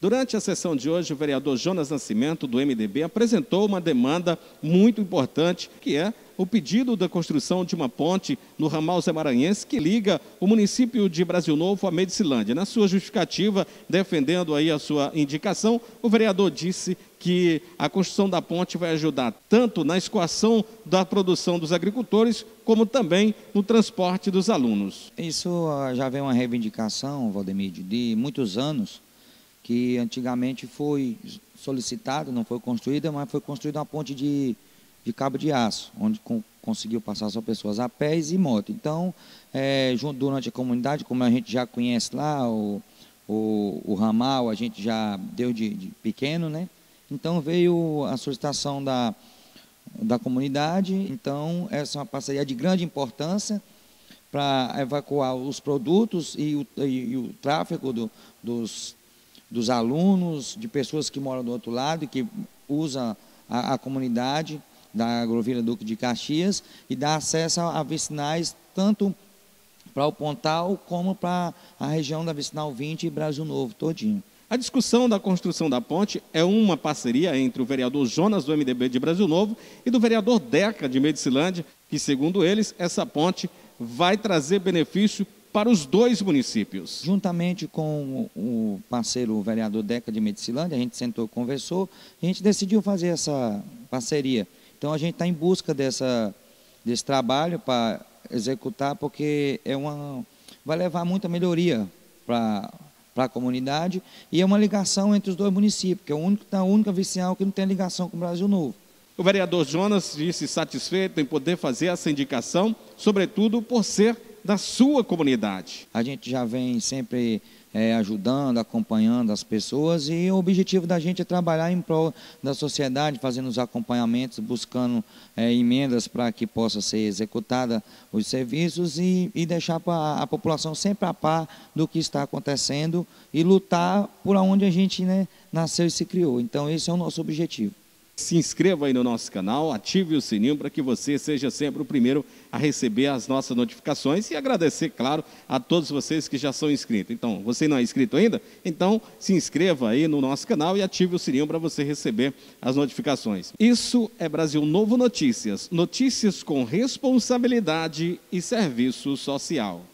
Durante a sessão de hoje, o vereador Jonas Nascimento, do MDB, apresentou uma demanda muito importante, que é o pedido da construção de uma ponte no ramal Zé Maranhense que liga o município de Brasil Novo a Medicilândia. Na sua justificativa, defendendo aí a sua indicação, o vereador disse que a construção da ponte vai ajudar tanto na escoação da produção dos agricultores, como também no transporte dos alunos. Isso ah, já vem uma reivindicação, Valdemir, de muitos anos, que antigamente foi solicitado, não foi construída, mas foi construída uma ponte de de cabo de aço, onde com, conseguiu passar só pessoas a pés e moto. Então, é, junto, durante a comunidade, como a gente já conhece lá, o, o, o ramal, a gente já deu de, de, pequeno, né? Então veio a solicitação da, da comunidade. Então, essa é uma parceria de grande importância para evacuar os produtos e o, e, e o tráfego do, dos, dos alunos, de pessoas que moram do outro lado e que usam a, a comunidade da Agrovila Duque de Caxias e dá acesso a vicinais tanto para o Pontal como para a região da Vicinal 20 e Brasil Novo todinho. A discussão da construção da ponte é uma parceria entre o vereador Jonas do MDB de Brasil Novo e do vereador Deca de Medicilândia, que segundo eles, essa ponte vai trazer benefício para os dois municípios. Juntamente com o parceiro o vereador Deca de Medicilândia, a gente sentou, conversou, a gente decidiu fazer essa parceria. Então a gente está em busca dessa, desse trabalho para executar, porque é uma, vai levar muita melhoria para a comunidade e é uma ligação entre os dois municípios, que é o único, a única vicinal que não tem ligação com o Brasil Novo. O vereador Jonas disse satisfeito em poder fazer essa indicação, sobretudo por ser da sua comunidade. A gente já vem sempre é, ajudando, acompanhando as pessoas e o objetivo da gente é trabalhar em prol da sociedade, fazendo os acompanhamentos, buscando é, emendas para que possa ser executada os serviços e, e deixar a, a população sempre a par do que está acontecendo e lutar por onde a gente né, nasceu e se criou. Então esse é o nosso objetivo. Se inscreva aí no nosso canal, ative o sininho para que você seja sempre o primeiro a receber as nossas notificações e agradecer, claro, a todos vocês que já são inscritos. Então, você não é inscrito ainda? Então, se inscreva aí no nosso canal e ative o sininho para você receber as notificações. Isso é Brasil Novo Notícias, notícias com responsabilidade e serviço social.